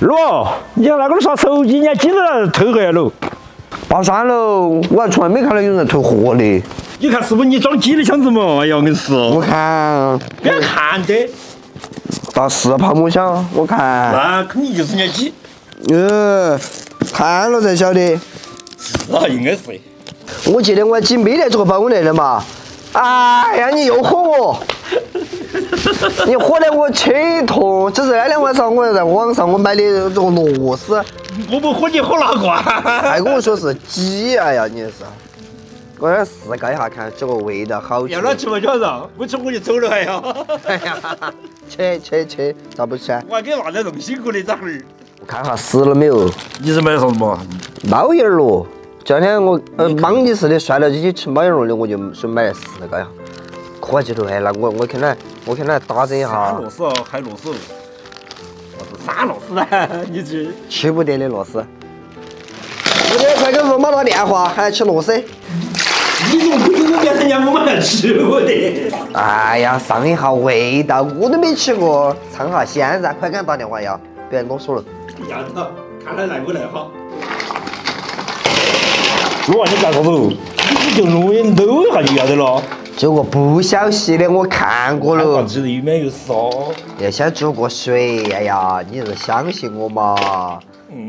罗，你看那个耍手机，人家今日偷回来了。爸算喽，我还从来没看到有人偷货的。你看是不是你装机的箱子嘛？哎呀，我跟你说，我看，不要看的，那是泡沫箱，我看，那肯定就是人家机。呃，看了才晓得。是啊，应该是。我记得我机没得这个保温袋的嘛。哎呀，你又唬我！你喝得我气痛。这是那天晚上我在网上我买的这个螺丝，我不喝你喝哪个啊？还跟我说是鸡，哎呀，你是。我来试搞一下看这个味道好吃。要哪吃嘛就让，不吃我就走了还要。哎呀，切切切，咋不吃啊？我还给拿在弄辛苦的这会儿。我看下死了没有？你是买的啥子嘛？猫眼螺。这两天我呃忙的似的，算了就去吃猫眼螺的，我就说买来试盖一下。磕下去头哎，那我我看来我看来打整一下。螺丝哦，开螺丝。啥子啥螺丝呢？你这吃不得的螺丝。我今天快给罗妈打电话，喊吃螺丝。你怎么不给我讲人家我们还吃不得？哎呀，尝一下味道，我都没吃过，尝下鲜噻！快给他打电话要，不要啰嗦了。要得，看来来不来哈？罗啊，你干啥子？你就录音搂一下就要得了。这个不晓息的，我看过了。这里面有啥。要先煮过水，哎呀，你是相信我嘛？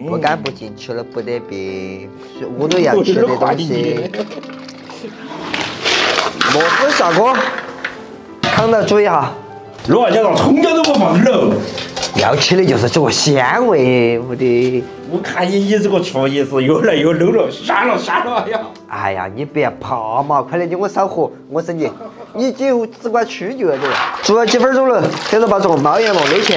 不干不净吃了不得病，我都要吃的东西。螺丝下锅，扛到煮一下。罗啊，你那葱姜都不放了。要吃的就是这个鲜味，我的。我看你你这个厨艺是越来越 low 了，算了算了，哎呀。哎呀，你不要怕嘛，快点给我烧火，我是你。你几乎只管吃就要得。煮了几分钟了，接着把这个猫眼螺捞起，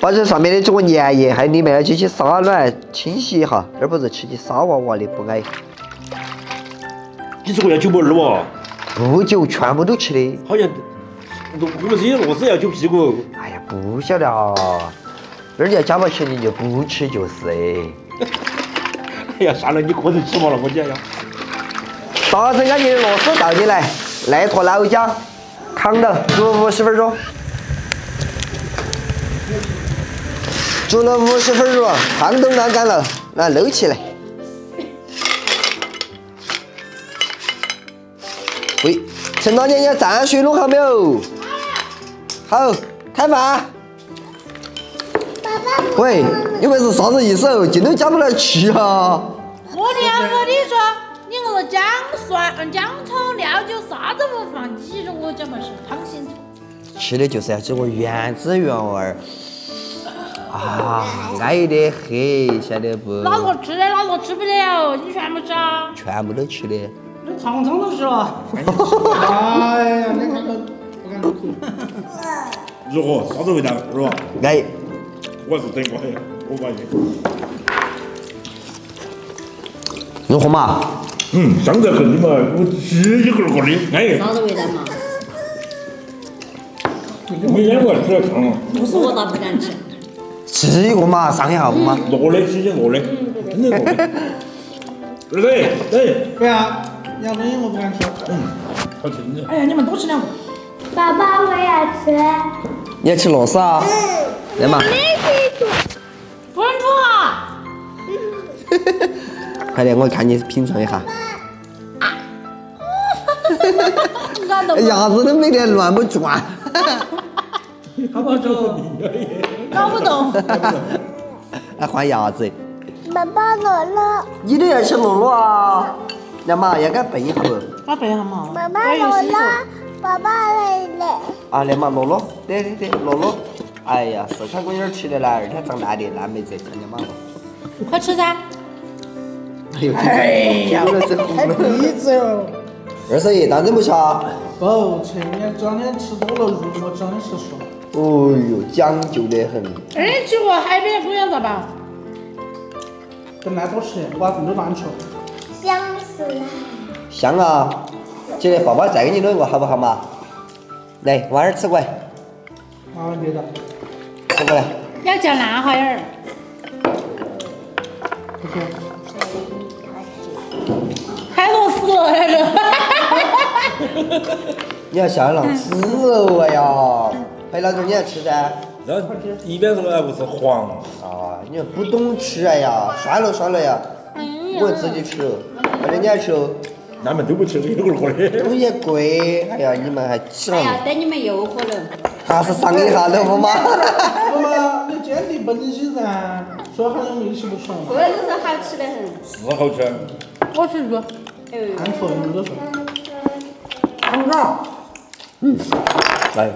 把这上面的这个粘液还有里面的这些沙卵清洗一下，而不是吃起沙娃娃的不爱。你这个要九百二哇？不久全部都吃的。好像。我们这些螺丝要揪屁股。哎呀，不晓得啊，那儿要加把钱你就不吃就是哎。哎呀，算了，你个人吃嘛了，我讲呀。打整干净的螺丝倒进来，来坨老姜，扛到煮五十分钟。煮了五十分钟，汤都晾干了，来搂起来。喂，陈大姐，你蘸水弄好没有？好，开饭。爸爸，喂，你们是啥子意思？劲都加不来吃啊！我的呀，我的说，你那个姜蒜、姜葱、料酒啥子不放，你说我讲嘛是汤心菜。吃的就是要这个原汁原味儿啊，爱得很，晓得不？哪个吃的，哪个吃不了，你全部吃啊？全部都吃的。那尝尝都是了。哎呀，你看都不敢吐。如何？啥子味道？是吧？爱。我是等过嘿，我发现。如何嘛？嗯，香得很嘛，我吃一个个的，哎。啥子味道嘛？没见过吃了烫啊。不是我倒不敢吃。吃一个嘛，上一下嘛。糯的，新鲜糯的，真的糯的。二弟，对。不要，羊东西我不敢吃。嗯，好吃的。哎呀，你们多吃两个。爸爸，我要吃。你要吃螺丝啊？来嘛。不能吐啊！快点，我看你品尝一下。牙子都没得乱不转。好不？搞不懂。来 换牙子。爸爸乐乐。你都要吃乐乐啊？来嘛，要给它备一下不？把备下嘛。爸爸乐乐，爸爸来了。啊，来嘛，乐乐，对对对，乐乐。哎呀，四川姑娘吃的来，二天长大的辣妹子，看见嘛？快吃噻！哎呦，哎呀，鼻子哟！二十一，当真不吃啊？不吃，你这两天吃多了，入 我这两天吃素。哦哟，讲究得很。哎，去过海边公园咋办？本来多吃，我还没乱吃。香死了。香啊！姐姐，爸爸再给你弄一个好不好嘛？来，娃儿吃过来。啊，对的。吃过来。要叫烂花儿。不行。海螺丝那个。你要像那吃哦，哎呀，白老头你要吃噻。然后一边说还不是黄，啊，你不懂吃，哎呀，算了算了呀，我自己吃，反正你还吃哦，俺们都不吃这个锅的。东西贵，哎呀，你们还起哎呀了，，对你们诱惑了。还是上一下豆腐嘛。我们你坚定本心噻，说好像我们一起不穷，我都是好吃的很。是好吃。我吃肉，哎呦，按错你们都说。红烧。来，